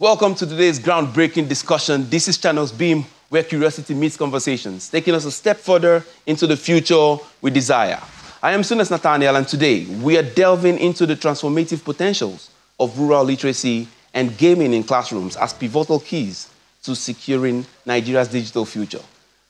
Welcome to today's groundbreaking discussion. This is Channels Beam, where curiosity meets conversations, taking us a step further into the future we desire. I am Sunas Nathaniel, and today we are delving into the transformative potentials of rural literacy and gaming in classrooms as pivotal keys to securing Nigeria's digital future.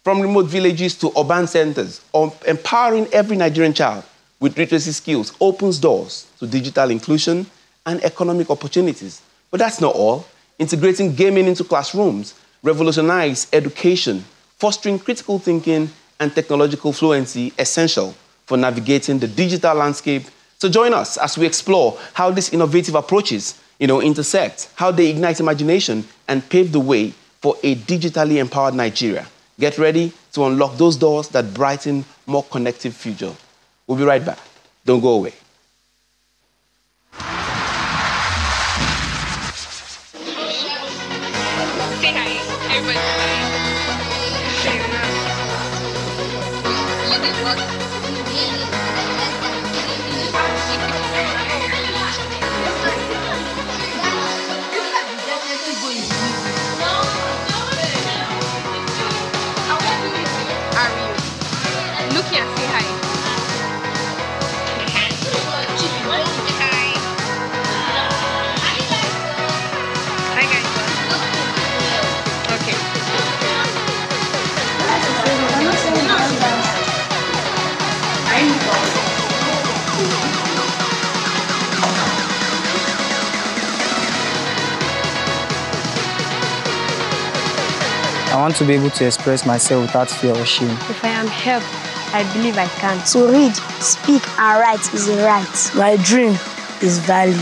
From remote villages to urban centers, um, empowering every Nigerian child with literacy skills opens doors to digital inclusion and economic opportunities. But that's not all. Integrating gaming into classrooms revolutionize education, fostering critical thinking and technological fluency essential for navigating the digital landscape. So join us as we explore how these innovative approaches you know, intersect, how they ignite imagination and pave the way for a digitally empowered Nigeria. Get ready to unlock those doors that brighten more connected future. We'll be right back. Don't go away. Want to be able to express myself without fear or shame. If I am helped, I believe I can. To read, speak, and write is a right. My dream is valid.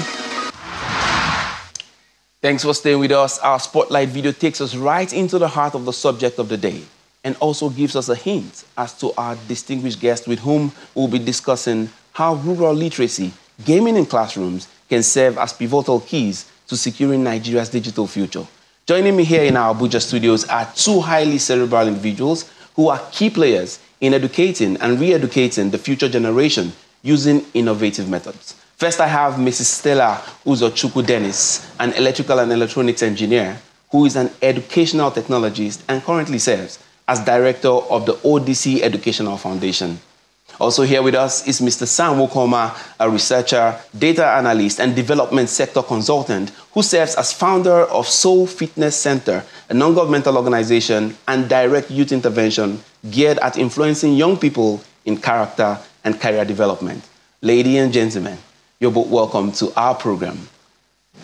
Thanks for staying with us. Our spotlight video takes us right into the heart of the subject of the day and also gives us a hint as to our distinguished guest with whom we'll be discussing how rural literacy, gaming in classrooms, can serve as pivotal keys to securing Nigeria's digital future. Joining me here in our Abuja studios are two highly cerebral individuals who are key players in educating and re-educating the future generation using innovative methods. First, I have Mrs. Stella Uzochukwu Dennis, an electrical and electronics engineer who is an educational technologist and currently serves as director of the ODC Educational Foundation. Also here with us is Mr. Sam Wokoma, a researcher, data analyst, and development sector consultant who serves as founder of Soul Fitness Center, a non-governmental organization and direct youth intervention geared at influencing young people in character and career development. Ladies and gentlemen, you're both welcome to our program.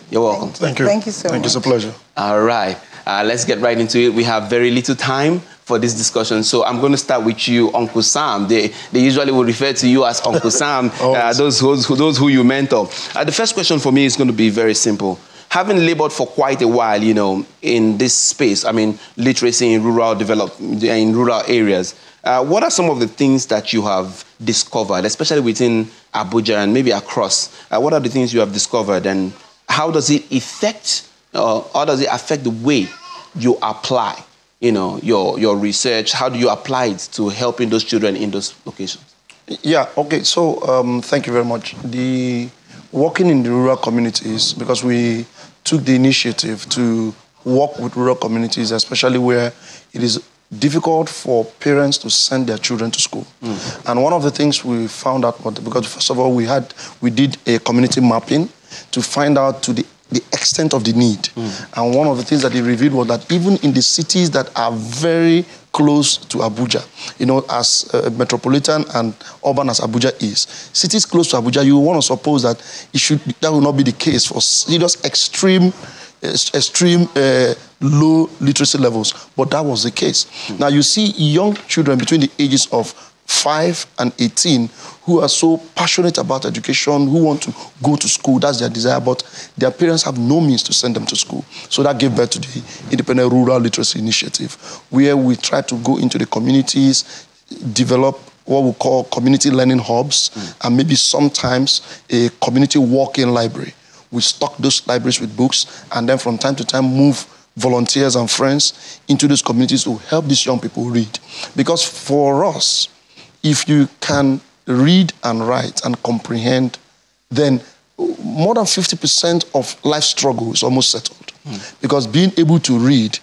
You're welcome. Thank you. Thank you so Thank much. you. It's a pleasure. All right. Uh, let's get right into it. We have very little time for this discussion. So I'm going to start with you, Uncle Sam. They, they usually will refer to you as Uncle Sam, uh, those, those, those who you mentor. Uh, the first question for me is going to be very simple. Having labored for quite a while, you know, in this space, I mean, literacy in rural develop, in rural areas, uh, what are some of the things that you have discovered, especially within Abuja and maybe across? Uh, what are the things you have discovered and how does it affect, uh, how does it affect the way you apply you know, your, your research? How do you apply it to helping those children in those locations? Yeah, okay. So um, thank you very much. The working in the rural communities, because we took the initiative to work with rural communities, especially where it is difficult for parents to send their children to school. Mm. And one of the things we found out, because first of all, we had we did a community mapping to find out to the the extent of the need. Mm. And one of the things that he revealed was that even in the cities that are very close to Abuja, you know, as uh, metropolitan and urban as Abuja is, cities close to Abuja, you want to suppose that it should that will not be the case for serious extreme extreme uh, low literacy levels, but that was the case. Mm. Now you see young children between the ages of 5 and 18 who are so passionate about education, who want to go to school, that's their desire, but their parents have no means to send them to school. So that gave birth to the Independent Rural Literacy Initiative, where we try to go into the communities, develop what we call community learning hubs, mm. and maybe sometimes a community walk-in library. We stock those libraries with books, and then from time to time move volunteers and friends into those communities to help these young people read. Because for us, if you can read and write and comprehend, then more than 50% of life struggle is almost settled. Because being able to read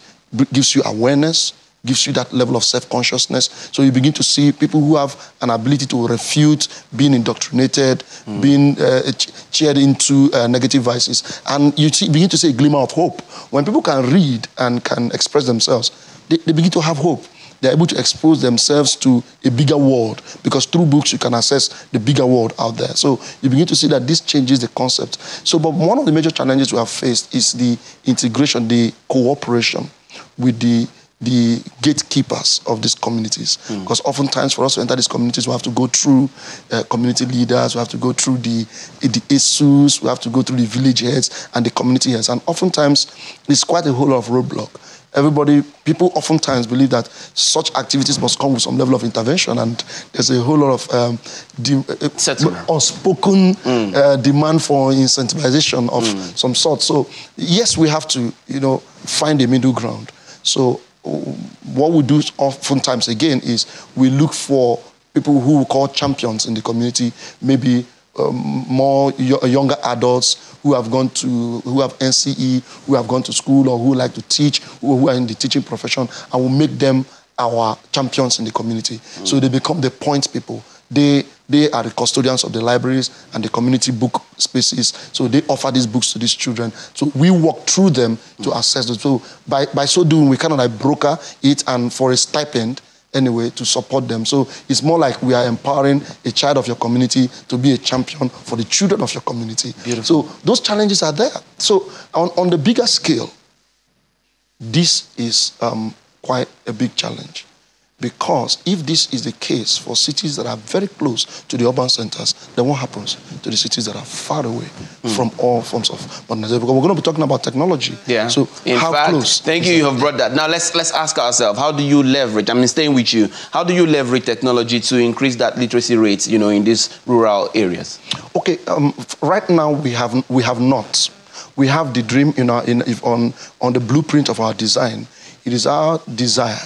gives you awareness, gives you that level of self-consciousness. So you begin to see people who have an ability to refute being indoctrinated, being uh, cheered into uh, negative vices. And you see, begin to see a glimmer of hope. When people can read and can express themselves, they, they begin to have hope. They're able to expose themselves to a bigger world because through books you can access the bigger world out there. So you begin to see that this changes the concept. So, but one of the major challenges we have faced is the integration, the cooperation with the the gatekeepers of these communities. Because oftentimes for us to enter these communities, we have to go through uh, community leaders, we have to go through the, the ASUs, we have to go through the village heads and the community heads. And oftentimes, it's quite a whole lot of roadblock. Everybody, people oftentimes believe that such activities must come with some level of intervention, and there's a whole lot of um, uh, Settlement. unspoken uh, demand for incentivization of some sort. So yes, we have to, you know, find a middle ground. So uh, what we do oftentimes again is we look for people who we call champions in the community, maybe um, more younger adults who have gone to, who have NCE, who have gone to school or who like to teach, who, who are in the teaching profession, and we make them our champions in the community. So they become the point people. They, they are the custodians of the libraries and the community book spaces. So they offer these books to these children. So we walk through them to assess them. So by, by so doing, we kind of like broker it and for a stipend, anyway, to support them. So it's more like we are empowering a child of your community to be a champion for the children of your community. So those challenges are there. So on, on the bigger scale, this is um, quite a big challenge. Because if this is the case for cities that are very close to the urban centers, then what happens to the cities that are far away from all forms of modernization? Because we're going to be talking about technology. Yeah. So in how fact, close? thank you. You have brought that. Now let's let's ask ourselves: How do you leverage? I mean, staying with you, how do you leverage technology to increase that literacy rate? You know, in these rural areas. Okay, um, right now we have we have not. We have the dream in our in if on on the blueprint of our design. It is our desire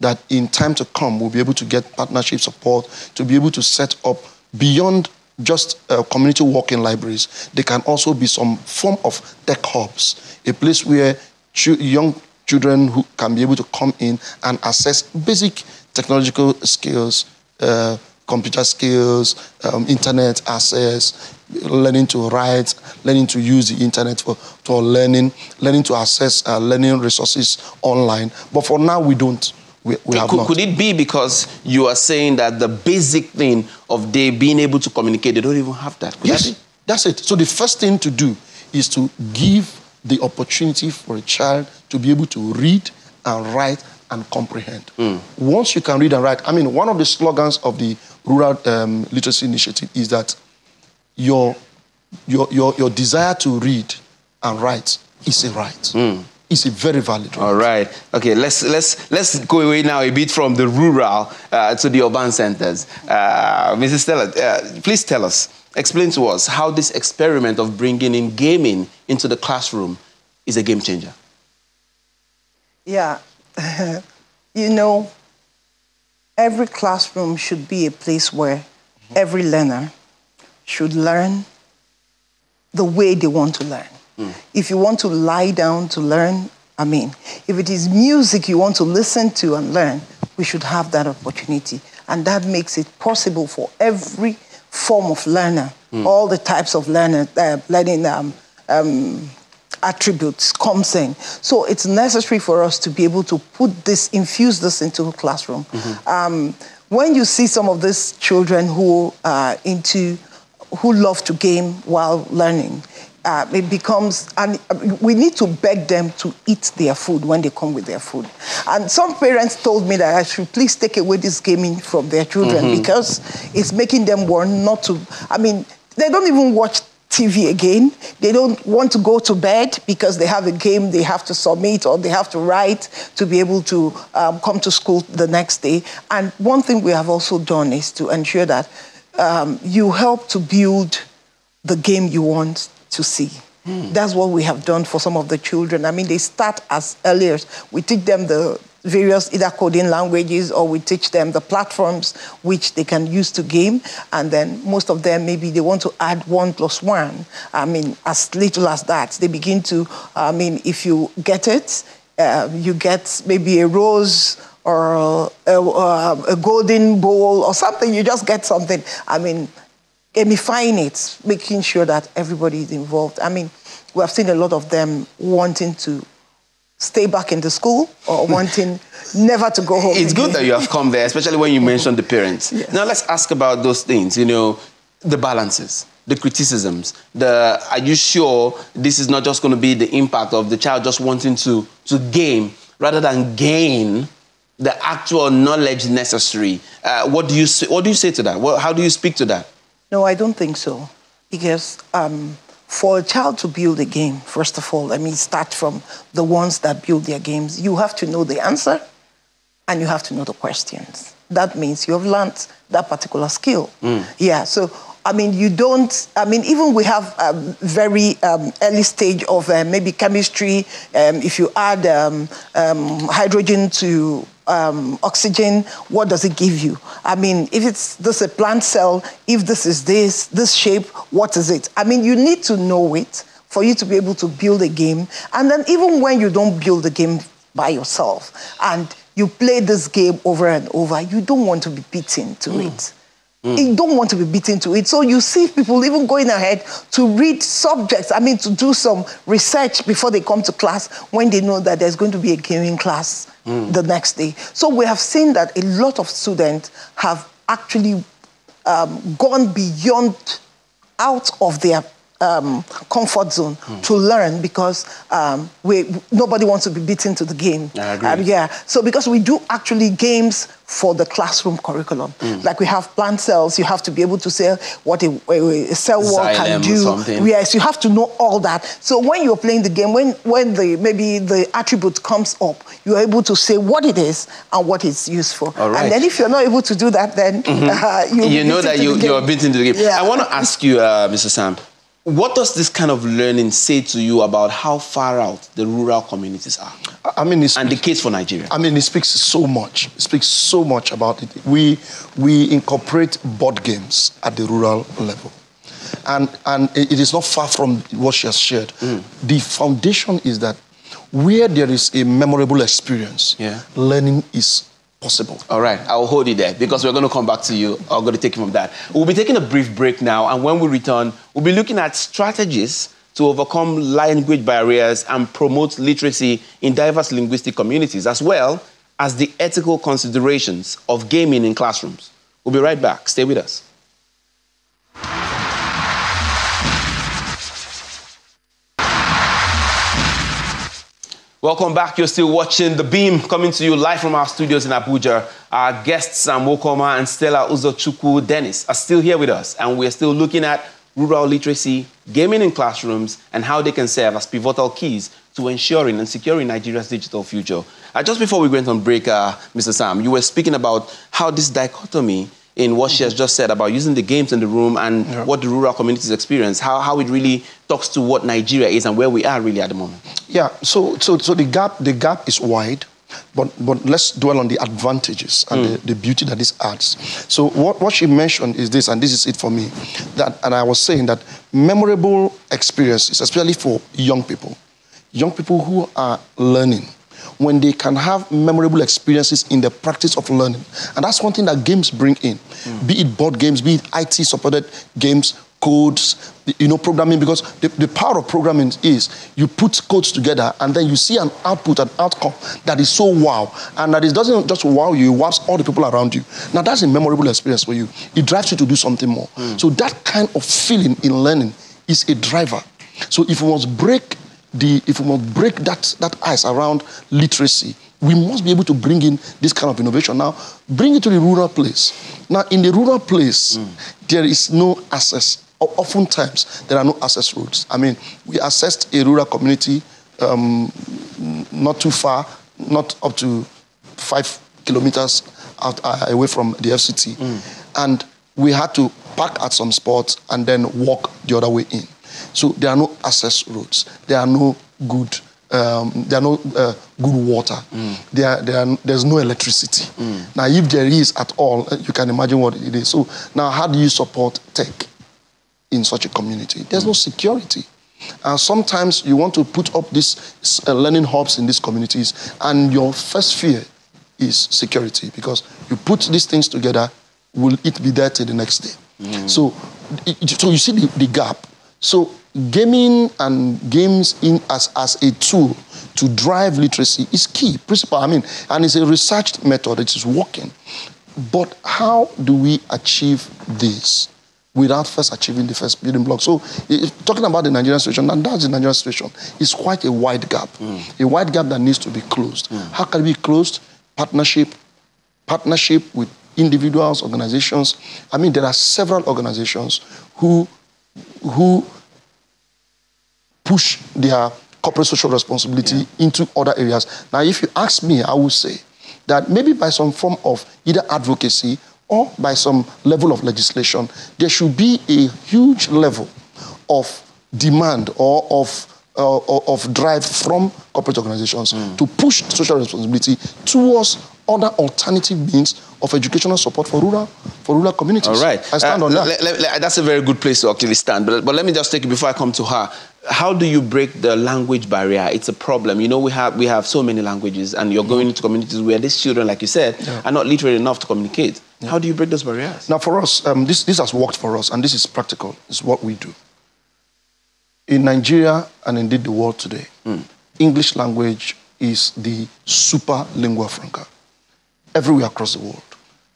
that in time to come we'll be able to get partnership support to be able to set up beyond just uh, community walking libraries. There can also be some form of tech hubs, a place where chu- young children who can be able to come in and access basic technological skills, uh, computer skills, um, internet access, learning to write, learning to use the internet for, for learning, learning to access uh, learning resources online. But for now, we don't. We, we have could, not. could it be because you are saying that the basic thing of they being able to communicate, they don't even have that? Could that Yes, be? that's it. So the first thing to do is to give the opportunity for a child to be able to read and write and comprehend. Once you can read and write, I mean, one of the slogans of the Rural um, Literacy Initiative is that your, your, your, your desire to read and write is a right. It's a very valid right. All right. Okay. Let's let's let's go away now a bit from the rural uh, to the urban centers. Uh, Mrs. Stella, uh, please tell us, explain to us how this experiment of bringing in gaming into the classroom is a game changer. Yeah. you know, every classroom should be a place where every learner should learn the way they want to learn. If you want to lie down to learn, I mean, if it is music you want to listen to and learn, we should have that opportunity. And that makes it possible for every form of learner, all the types of learner, uh, learning um, um, attributes comes in. So it's necessary for us to be able to put this, infuse this into the classroom. Um, when you see some of these children who are into, who love to game while learning, uh, it becomes, and we need to beg them to eat their food when they come with their food. And some parents told me that I should please take away this gaming from their children because it's making them want not to. I mean, they don't even watch TV again. They don't want to go to bed because they have a game they have to submit or they have to write to be able to um, come to school the next day. And one thing we have also done is to ensure that um, you help to build the game you want to see. That's what we have done for some of the children. I mean, they start as early as we teach them the various either coding languages or we teach them the platforms which they can use to game. And then most of them, maybe they want to add one plus one. I mean, as little as that. They begin to, I mean, if you get it, uh, you get maybe a rose or a, a, a, golden bowl or something. You just get something. I mean, gamifying it, making sure that everybody is involved. I mean, we have seen a lot of them wanting to stay back in the school or wanting never to go home. It's again. good that you have come there, especially when you mentioned the parents. Yes. Now let's ask about those things, you know, the balances, the criticisms, the are you sure this is not just going to be the impact of the child just wanting to, to game rather than gain the actual knowledge necessary? Uh, what, do you say, what do you say to that? What, how do you speak to that? No, I don't think so. Because um, for a child to build a game, first of all, let me start from the ones that build their games. You have to know the answer and you have to know the questions. That means you have learned that particular skill. Mm. Yeah, so I mean, you don't, I mean, even we have a very um, early stage of uh, maybe chemistry. Um, if you add um, um hydrogen to um, oxygen, what does it give you? I mean, if it's this a plant cell, if this is this, this shape, what is it? I mean, you need to know it for you to be able to build a game. And then even when you don't build the game by yourself and you play this game over and over, you don't want to be beaten to mm. it. Mm. You don't want to be beaten to it. So you see people even going ahead to read subjects, I mean, to do some research before they come to class when they know that there's going to be a gaming class mm. the next day. So we have seen that a lot of students have actually um, gone beyond out of their um, comfort zone mm. to learn because um, we, nobody wants to be beaten to the game. I agree. Um, yeah. So because we do actually games for the classroom curriculum. Mm. Like we have plant cells, you have to be able to say what a, a cell wall can do. Yes, you have to know all that. So when you're playing the game, when when the maybe the attribute comes up, you're able to say what it is and what it's used for. And then if you're not able to do that, then mm-hmm. uh, you know that you, you're beaten to the game. Yeah. I want to ask you, uh, Mr. Sam. What does this kind of learning say to you about how far out the rural communities are? I mean, and the case for Nigeria. I mean, it speaks so much. It speaks so much about it. We we incorporate board games at the rural level, and and it is not far from what she has shared. Mm. The foundation is that where there is a memorable experience, yeah. learning is possible. All right, I'll hold you there because we're going to come back to you. I'm going to take you from that. We'll be taking a brief break now, and when we return, we'll be looking at strategies to overcome language barriers and promote literacy in diverse linguistic communities, as well as the ethical considerations of gaming in classrooms. We'll be right back. Stay with us. Welcome back. You're still watching The Beam coming to you live from our studios in Abuja. Our guests, Sam Wokoma and Stella Uzochukwu Dennis, are still here with us, and we're still looking at rural literacy, gaming in classrooms, and how they can serve as pivotal keys to ensuring and securing Nigeria's digital future. Uh, just before we went on break, uh, Mr. Sam, you were speaking about how this dichotomy in what she has just said about using the games in the room and yeah. what the rural communities experience, how, how it really talks to what Nigeria is and where we are really at the moment. Yeah, so, so, so the, gap, the gap is wide. But, but let's dwell on the advantages and mm. the, the, beauty that this adds. So what, what she mentioned is this, and this is it for me. That, and I was saying that memorable experiences, especially for young people, young people who are learning, when they can have memorable experiences in the practice of learning. And that's one thing that games bring in, mm. be it board games, be it IT supported games, codes, you know, programming, because the, the power of programming is you put codes together and then you see an output, an outcome that is so wow. And that it doesn't just wow you, it wows all the people around you. Now that's a memorable experience for you. It drives you to do something more. Mm. So that kind of feeling in learning is a driver. So if we must break the, if we must break that, that ice around literacy, we must be able to bring in this kind of innovation. Now, bring it to the rural place. Now, in the rural place, mm. there is no access. Oftentimes, there are no access roads. I mean, we assessed a rural community um, not too far, not up to five kilometers out, uh, away from the FCT. Mm. And we had to park at some spots and then walk the other way in. So there are no access roads. There are no good um, there are no uh, good water. Mm. There, there are, there's no electricity. Now, if there is at all, uh, you can imagine what it is. So now, how do you support tech in such a community? There's no security. And sometimes you want to put up these uh, learning hubs in these communities, and your first fear is security because you put these things together, will it be there till the next day? So, it- so you see the, the gap. So gaming and games in as, as a tool to drive literacy is key principle. I mean, and it's a researched method. It is working. But how do we achieve this without first achieving the first building block? So, i- talking about the Nigerian situation, and that's the Nigerian situation, is quite a wide gap. Mm. A wide gap that needs to be closed. Mm. How can it be closed? Partnership, partnership with individuals, organizations. I mean, there are several organizations who, who push their corporate social responsibility into other areas. Now, if you ask me, I would say that maybe by some form of either advocacy or by some level of legislation, there should be a huge level of demand or of uh, of drive from corporate organizations to push social responsibility towards other alternative means of educational support for rural for rural communities. All right. I stand Uh, on that. that's a very good place to actually stand. But, but let me just take it before I come to her. How do you break the language barrier? It's a problem. You know, we have we have so many languages, and you're going into communities where these children, like you said, are not literate enough to communicate. How do you break those barriers? Now, for us, um, this, this has worked for us, and this is practical. It's what we do. In Nigeria and indeed the world today, English language is the super lingua franca everywhere across the world.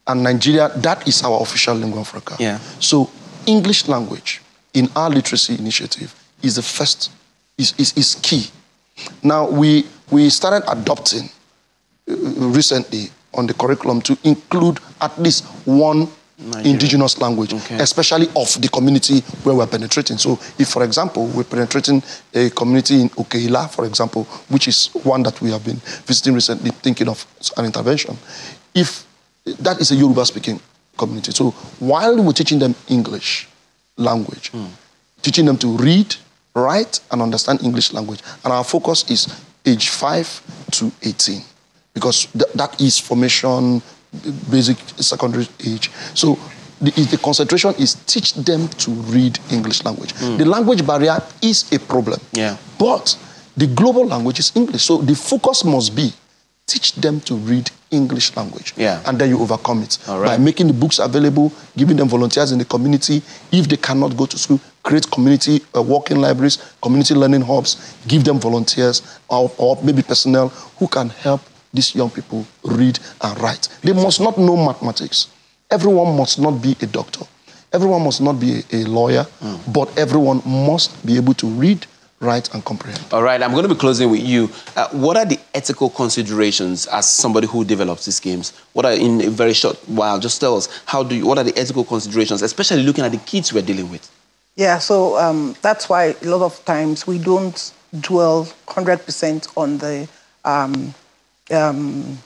And Nigeria, that is our official lingua franca. Yeah. So, English language in our literacy initiative is the first, is, is, is key. Now, we, we started adopting uh, recently on the curriculum to include at least one indigenous language, Okay. especially of the community where we're penetrating. So, if, for example, we're penetrating a community in Okeila, for example, which is one that we have been visiting recently, thinking of an intervention, if that is a Yoruba speaking community. So, while we're teaching them English language, teaching them to read, write, and understand English language, and our focus is age 5 to 18 because th- that is formation, basic secondary age. So the, the concentration is teach them to read English language. Hmm. The language barrier is a problem. Yeah. But the global language is English. So the focus must be teach them to read English language. Yeah. And then you overcome it. Right. By making the books available, giving them volunteers in the community. If they cannot go to school, create community uh, working libraries, community learning hubs, give them volunteers or, or maybe personnel who can help these young people read and write. They must not know mathematics. Everyone must not be a doctor. Everyone must not be a, a lawyer, but everyone must be able to read, write, and comprehend. All right, I'm going to be closing with you. Uh, what are the ethical considerations as somebody who develops these games? What are in a very short while? Just tell us how do you, what are the ethical considerations, especially looking at the kids we're dealing with? Yeah, so um, that's why a lot of times we don't dwell 100% on the um, um,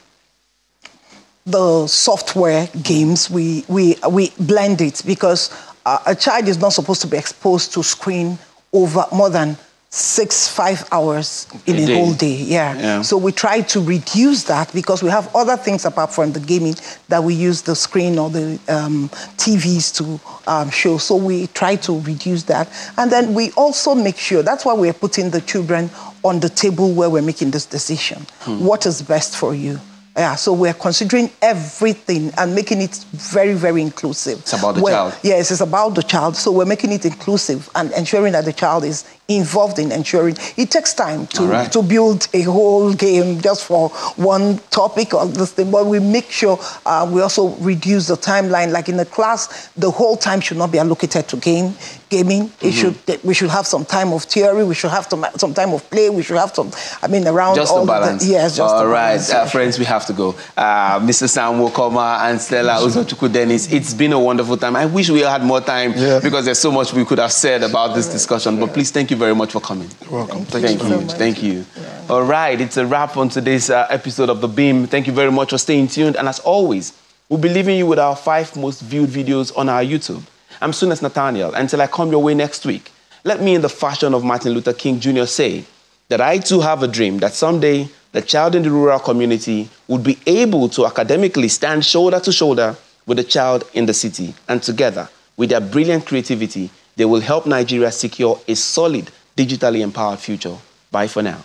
the software games. We, we, we blend it because a child is not supposed to be exposed to screen over more than six, five hours in A a, whole day. Yeah. Yeah. So we try to reduce that because we have other things apart from the gaming that we use the screen or the um, TVs to um, show. So we try to reduce that. And then we also make sure, that's why we're putting the children on the table where we're making this decision. What is best for you? Yeah, so we're considering everything and making it very, very inclusive. It's about the Where- child. Yes, it's about the child. So we're making it inclusive and ensuring that the child is involved in ensuring. It takes time to, right. to build a whole game just for one topic or this thing, but we make sure uh, we also reduce the timeline. Like in the class, the whole time should not be allocated to game gaming. Mm-hmm. It should we should have some time of theory. We should have some some time of play. We should have some. I mean, around Just all the of balance. yes, just All the right, balance, uh, friends, we have to go. Uh, Mr. Sam Wokoma and Stella Uzochukwu Dennis, it's been a wonderful time. I wish we had more time Yeah. because there's so much we could have said about this discussion. But please, thank you very much for coming. You're welcome. Thank, Thank, you. very much. Thank you. All right, it's a wrap on today's uh, episode of The Beam. Thank you very much for staying tuned. And as always, we'll be leaving you with our five most viewed videos on our YouTube. I'm Sunas Nathaniel. Until I come your way next week, let me, in the fashion of Martin Luther King Jr., say, that I too have a dream that someday the child in the rural community would be able to academically stand shoulder to shoulder with the child in the city. And together, with their brilliant creativity, they will help Nigeria secure a solid, digitally empowered future. Bye for now.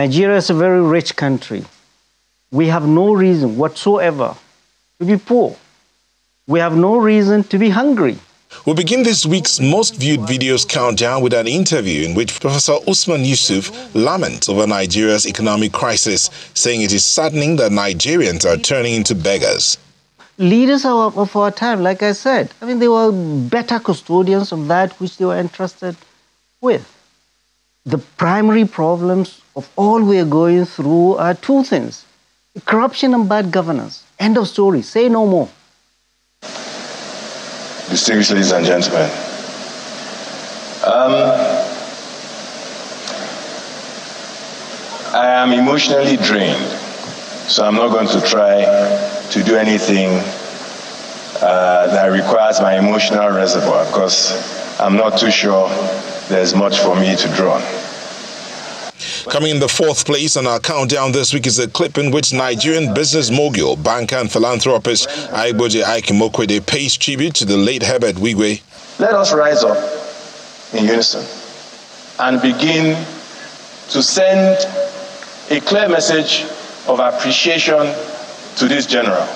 Nigeria is a very rich country. We have no reason whatsoever to be poor. We have no reason to be hungry. We'll begin this week's most viewed videos countdown with an interview in which Professor Usman Yusuf laments over Nigeria's economic crisis, saying it is saddening that Nigerians are turning into beggars. Leaders of our time, like I said, I mean, they were better custodians of that which they were entrusted with. The primary problems of all we are going through are two things corruption and bad governance. End of story. Say no more. Distinguished ladies and gentlemen, um, I am emotionally drained, so I'm not going to try to do anything uh, that requires my emotional reservoir because I'm not too sure there's much for me to draw on. Coming in the fourth place on our countdown this week is a clip in which Nigerian business mogul, banker and philanthropist Aigboje Aig-Imoukhuede pays tribute to the late Herbert Wigwe. Let us rise up in unison and begin to send a clear message of appreciation to this general.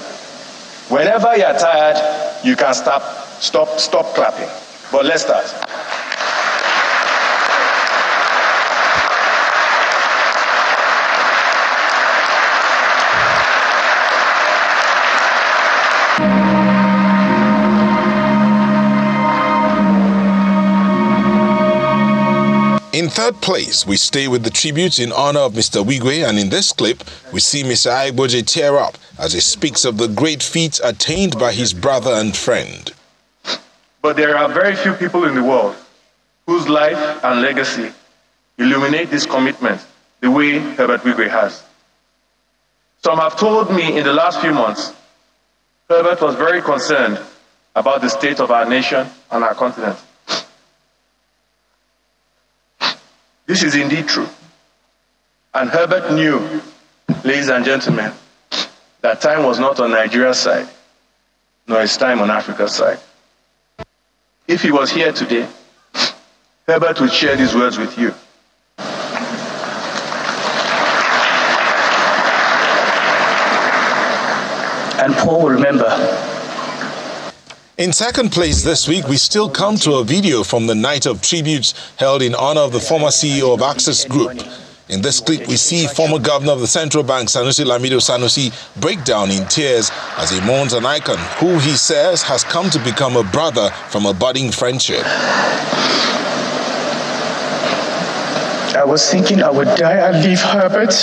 Whenever you're tired, you can stop, stop, stop clapping. But let's start. Third place, we stay with the tributes in honor of Mr. Wigwe, and in this clip, we see Mr. Aigboje tear up as he speaks of the great feats attained by his brother and friend. But there are very few people in the world whose life and legacy illuminate this commitment the way Herbert Wigwe has. Some have told me in the last few months, Herbert was very concerned about the state of our nation and our continent. This is indeed true. And Herbert knew, ladies and gentlemen, that time was not on Nigeria's side, nor is time on Africa's side. If he was here today, Herbert would share these words with you. And Paul will remember in second place this week, we still come to a video from the night of tributes held in honor of the former CEO of Access Group. In this clip, we see former governor of the central bank, Sanusi Lamido Sanusi, break down in tears as he mourns an icon who he says has come to become a brother from a budding friendship. I was thinking I would die and leave Herbert.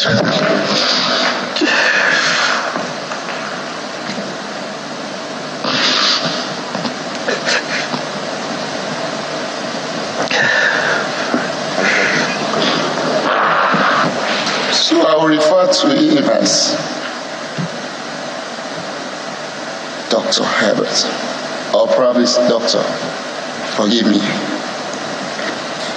To as Dr. Herbert, or probably Doctor. Forgive me.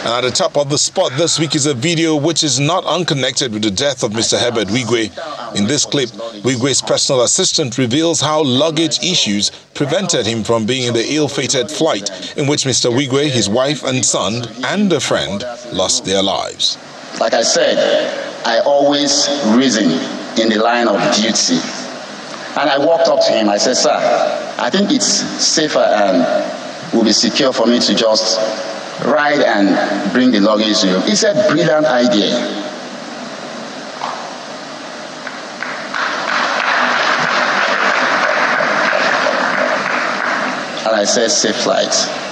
And at the top of the spot this week is a video which is not unconnected with the death of Mr. Herbert Wigwe. In this clip, Wigwe's personal assistant reveals how luggage issues prevented him from being in the ill-fated flight in which Mr. Wigwe, his wife and son, and a friend lost their lives. Like I said, I always reason in the line of duty. And I walked up to him. I said, Sir, I think it's safer and will be secure for me to just ride and bring the luggage to you. He said, Brilliant idea. And I said, Safe flight.